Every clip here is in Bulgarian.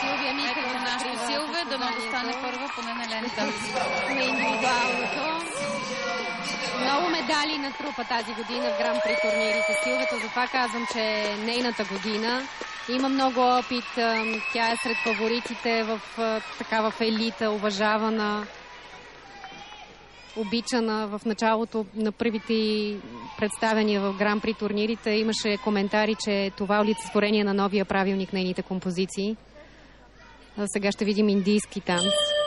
Силвия Митева Ето нашата закрива Силвия, да състезанието стане първа поне на лента. на индивидуалното. Много медали натрупа тази година в Гран при турнирите. Силвата, затова казвам, че е нейната година. Има много опит. Тя е сред фаворитите в, така, в елита, уважавана, обичана. В началото на първите й представяния в Гран при турнирите имаше коментари, че това е олицетворение на новия правилник на едните композиции. А сега ще видим индийски танц.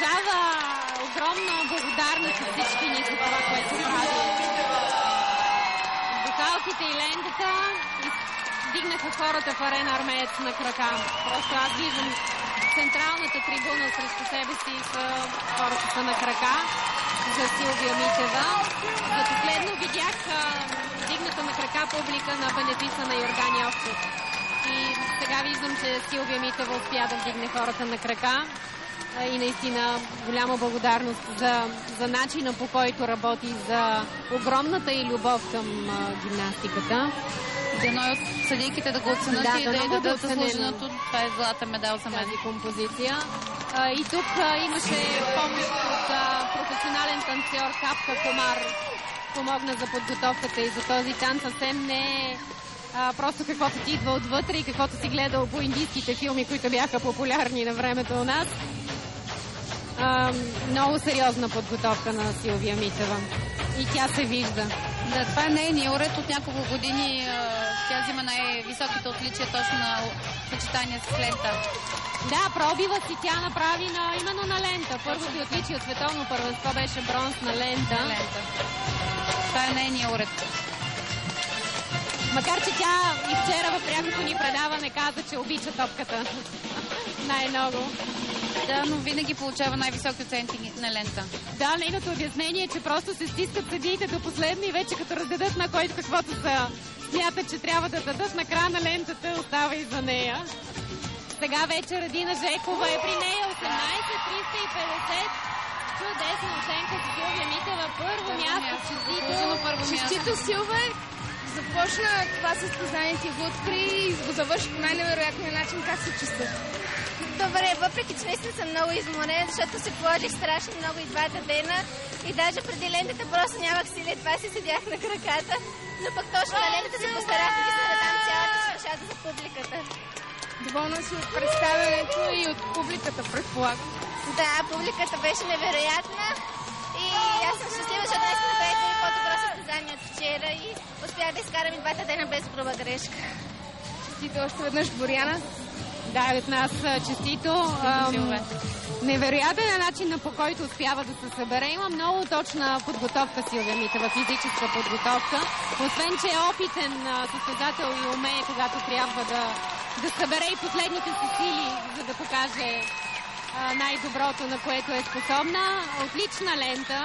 Заслужава огромна благодарност от всички ни за това, което прави. Бухалките и лентата дигнаха хората в арена армеец на крака. Просто аз виждам централната трибуна срещу себе си са хората на крака за Силвия Митева. За последно видях дигната на крака публика на бенефиса на Йордан Йовчев. И сега виждам, че Силвия Митева успя да вдигне хората на крака. И наистина голяма благодарност за, за начина по който работи, за огромната и любов към а, гимнастиката. Дано и от съдейките да го оценят Да, и да й да дадат заслуженото. Това е златен медал за мен. тази композиция. А, и тук а, имаше помощ от а, професионален танцор Капка Комар. Помогна за подготовката и за този танц. Съвсем не е а, просто каквото ти идва отвътре и каквото си гледал по индийските филми, които бяха популярни на времето у нас. А, много сериозна подготовка на Силвия Митева. И тя се вижда. Да, това е нейния уред от няколко години. Тя взима най-високите отличия точно на съчетание с лента. Да, пробива си тя направи на, именно на лента. Първото отличие от световно първенство беше бронз на лента. На лента. Това е нейния уред. Макар, че тя и вчера в прякото ни предаване каза, че обича топката. Най-много. Да, но винаги получава най-високи оценки на лента. Да, нейното обяснение е, че просто се стискат съдиите до последни и вече като раздадат на който каквото са смятат, че трябва да дадат на края на лентата, остава и за нея. Сега вече Радина Жекова е при нея 18-350. Чудесна оценка за Силвия Митева. Първо място, честито. първо място. Честито Силве започна това състезание, ти го откри и го завърши по най-невероятния начин. Как се чувства? Добре, въпреки че наистина съм много изморена, защото се положих страшно много и двата дена. И даже преди лентата просто нямах сили, това си седях на краката. Но пък точно на лентата се постарах наистина да дам цялата свещата за публиката. Доволна си от представянето и от публиката, предполагам. Да, публиката беше невероятна. И аз съм щастлива, защото наистина правите и по-добро състезание от вчера и успях да изкарам и двата дена без груба грешка. Честито още веднъж, Боряна. Да, от нас честито. Ам. Невероятен е начина по който успява да се събере. Има много точна подготовка Силвия Митева, физическа подготовка. Освен, че е опитен състезател и умее, когато трябва да, събере и последните си сили, за да покаже най-доброто, на което е способна. Отлична лента.